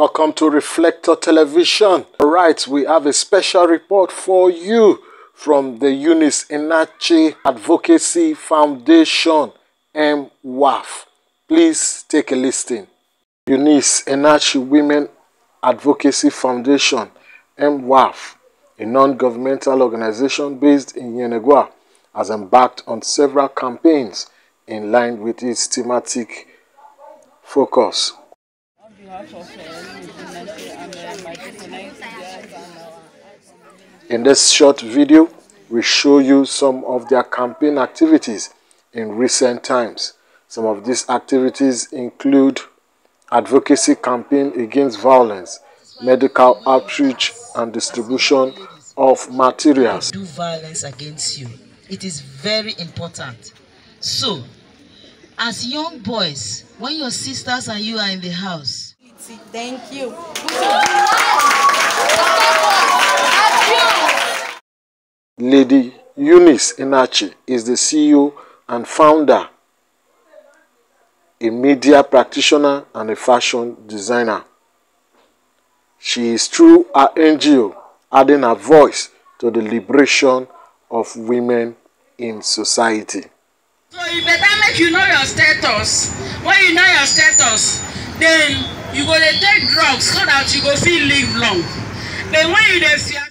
Welcome to Reflector Television. All right, we have a special report for you from the Eunice Enachi Advocacy Foundation, MWAF. Please take a listen. Eunice Enachi Women Advocacy Foundation, MWAF, a non-governmental organization based in Yenagoa, has embarked on several campaigns in line with its thematic focus. In this short video, we show you some of their campaign activities in recent times. Some of these activities include advocacy campaign against violence, medical outreach and distribution of materials. do violence against you. It is very important. So, as young boys, when your sisters and you are in the house, Thank you. Lady Eunice Inachi is the CEO and founder, a media practitioner and a fashion designer. She is through her NGO adding her voice to the liberation of women in society. So you better make you know your status. When you know your status, then you go dey take drugs so that you go fit live long but when you dey fear.